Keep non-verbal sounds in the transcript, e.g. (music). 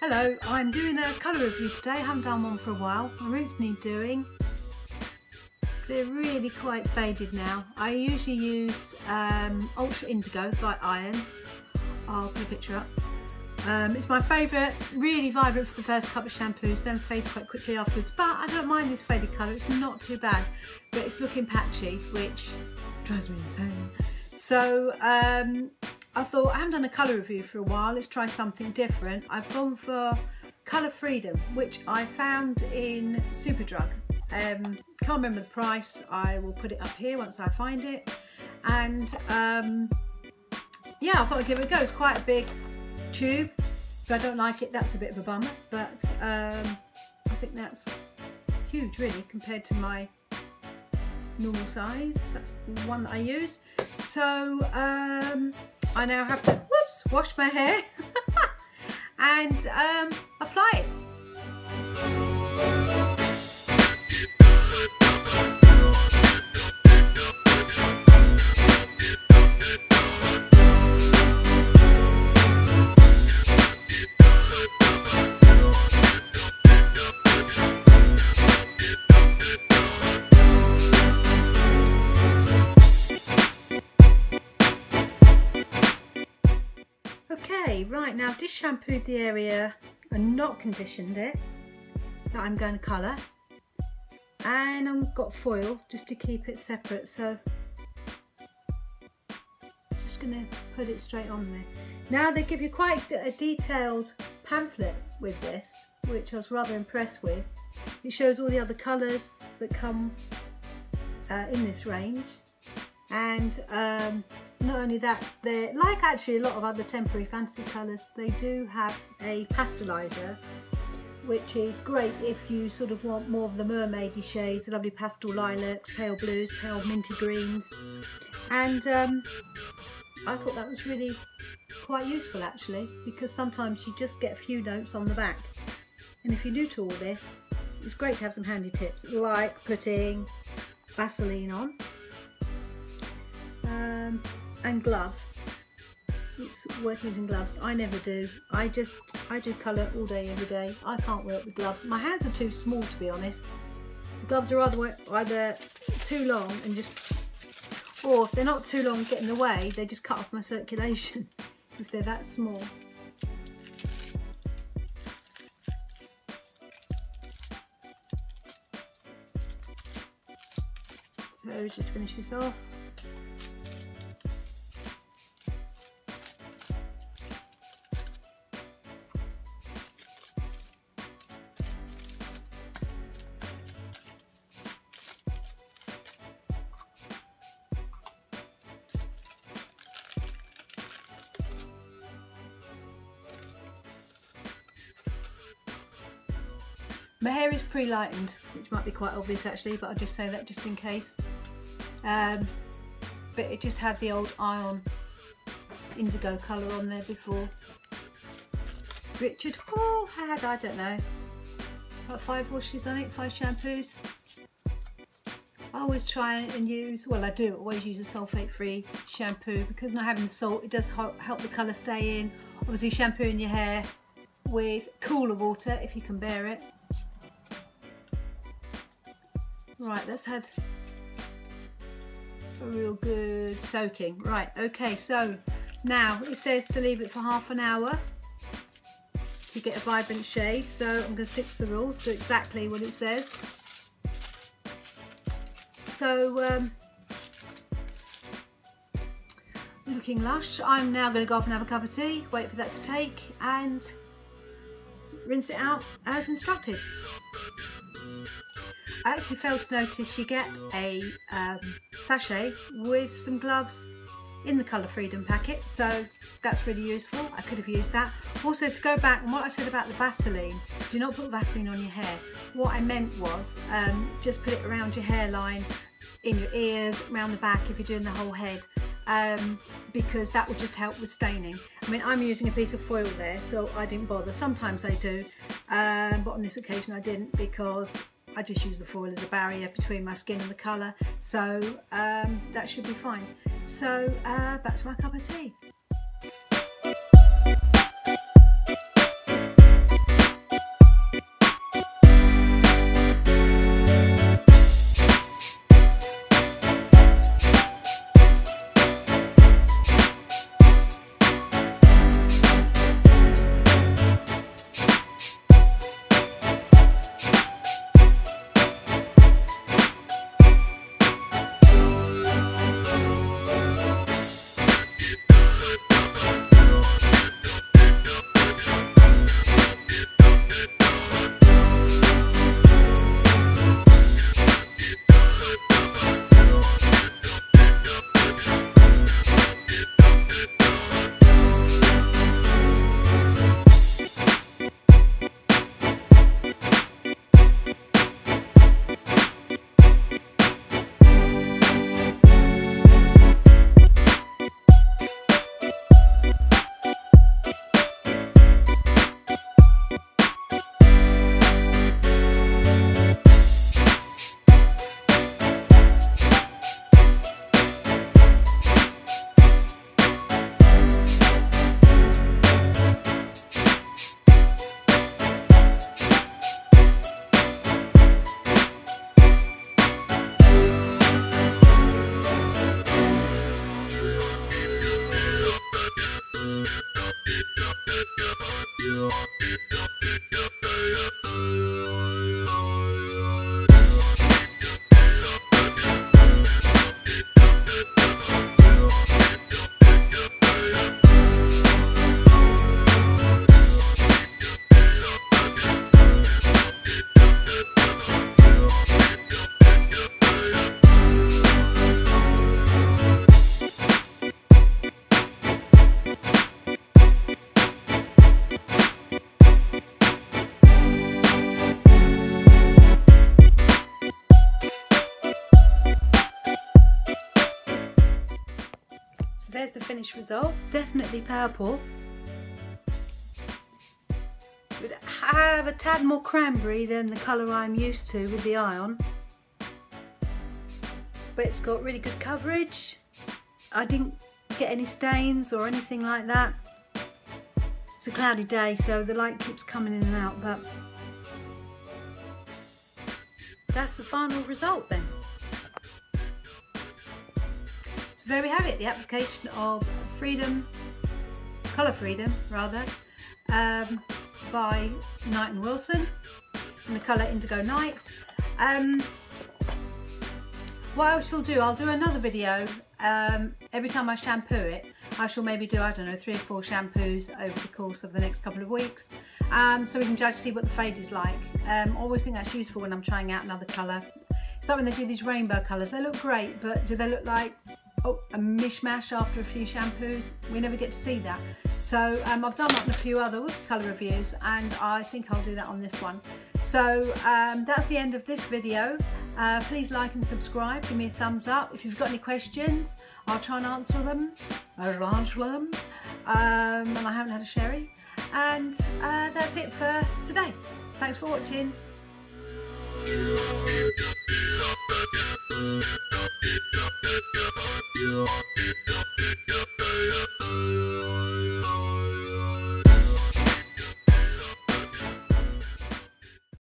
Hello, I'm doing a colour review today. I haven't done one for a while. My roots need doing. They're really quite faded now. I usually use um, Ultra Indigo by Ion. I'll put a picture up. Um, it's my favourite, really vibrant for the first couple of shampoos, then fades quite quickly afterwards. But I don't mind this faded colour, it's not too bad. But it's looking patchy, which drives me insane. So um, I thought I haven't done a colour review for a while, let's try something different. I've gone for Colour Freedom, which I found in Superdrug. Um, can't remember the price, I will put it up here once I find it. And um, yeah, I thought I'd give it a go. It's quite a big tube. If I don't like it, that's a bit of a bummer, but um, I think that's huge really compared to my normal size one that I use. So um, I now have to whoops, wash my hair (laughs) and um, right now I've just shampooed the area and not conditioned it that I'm going to colour and I've got foil just to keep it separate so just going to put it straight on there. Now they give you quite a detailed pamphlet with this which I was rather impressed with. It shows all the other colours that come uh, in this range and um, not only that, they're like actually a lot of other temporary fantasy colours, they do have a pastelizer which is great if you sort of want more of the mermaidy shades, lovely pastel lilacs, pale blues, pale minty greens. And um, I thought that was really quite useful actually because sometimes you just get a few notes on the back. And if you're new to all this, it's great to have some handy tips like putting Vaseline on and gloves. It's worth using gloves. I never do. I just I do colour all day every day. I can't work with gloves. My hands are too small to be honest. The gloves are either either too long and just or if they're not too long getting in the way they just cut off my circulation (laughs) if they're that small. So just finish this off My hair is pre-lightened, which might be quite obvious actually, but I'll just say that just in case. Um, but it just had the old Ion indigo colour on there before. Richard Hall had, I don't know, about five washes on it, five shampoos. I always try and use, well I do always use a sulphate free shampoo because not having the salt, it does help the colour stay in. Obviously shampooing your hair with cooler water if you can bear it Right, let's have a real good soaking. Right, okay, so now it says to leave it for half an hour to get a vibrant shade. So I'm going to stick to the rules, do exactly what it says. So, um, looking lush. I'm now going to go off and have a cup of tea, wait for that to take and rinse it out as instructed. I actually failed to notice you get a um, sachet with some gloves in the Colour Freedom packet so that's really useful. I could have used that. Also to go back and what I said about the Vaseline do not put Vaseline on your hair. What I meant was um, just put it around your hairline in your ears around the back if you're doing the whole head um, because that will just help with staining. I mean I'm using a piece of foil there so I didn't bother. Sometimes I do um, but on this occasion I didn't because I just use the foil as a barrier between my skin and the colour so um, that should be fine. So uh, back to my cup of tea. There's the finished result. Definitely purple. Would have a tad more cranberry than the colour I'm used to with the Ion. But it's got really good coverage. I didn't get any stains or anything like that. It's a cloudy day so the light keeps coming in and out but that's the final result then. So there we have it, the application of Freedom, Colour Freedom rather, um, by Knight and Wilson in the colour Indigo Night. Um, what I shall do, I'll do another video um, every time I shampoo it. I shall maybe do, I don't know, three or four shampoos over the course of the next couple of weeks um, so we can judge see what the fade is like. Um, always think that's useful when I'm trying out another colour. It's when they do these rainbow colours, they look great, but do they look like oh, a mishmash after a few shampoos. We never get to see that. So um, I've done that in a few other colour reviews and I think I'll do that on this one. So um, that's the end of this video. Uh, please like and subscribe, give me a thumbs up. If you've got any questions, I'll try and answer them. I'll answer them. Um, and I haven't had a sherry. And uh, that's it for today. Thanks for watching. Yeah.